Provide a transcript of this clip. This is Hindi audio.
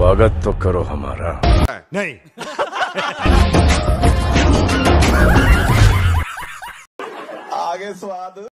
स्वागत तो करो हमारा। नहीं। आगे स्वाद।